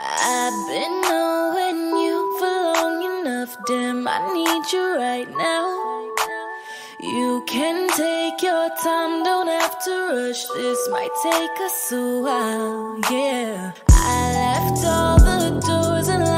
I've been knowing you for long enough, damn, I need you right now. You can take your time, don't have to rush. This might take us a while, yeah. I left all the doors and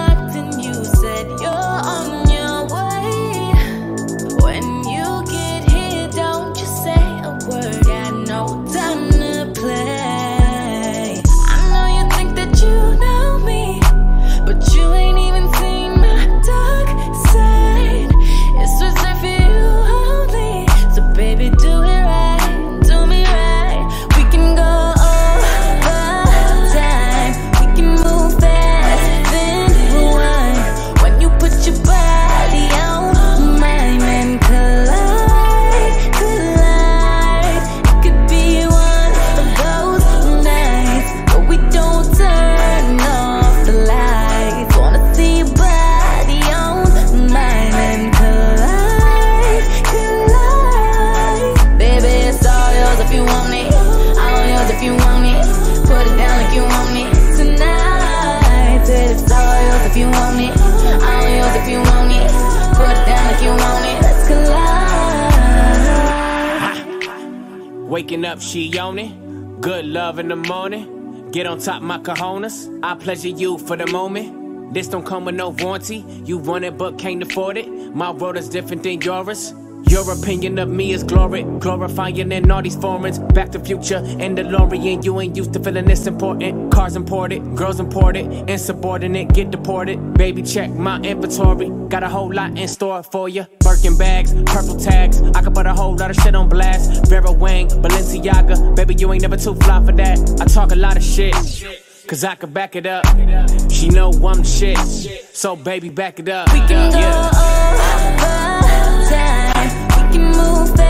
Waking up, she it. Good love in the morning. Get on top my cojones. I pleasure you for the moment. This don't come with no warranty. You want it but can't afford it. My world is different than yours. Your opinion of me is glory, glorifying in all these formats. Back to future and DeLorean, you ain't used to feeling this important. Cars imported, girls imported, insubordinate, get deported. Baby, check my inventory. Got a whole lot in store for you. Birkin bags, purple tags. I could put a whole lot of shit on blast. Vera Wang, Balenciaga. Baby, you ain't never too fly for that. I talk a lot of shit. Cause I could back it up. She know I'm shit. So baby, back it up. We can go over time. We can move fast,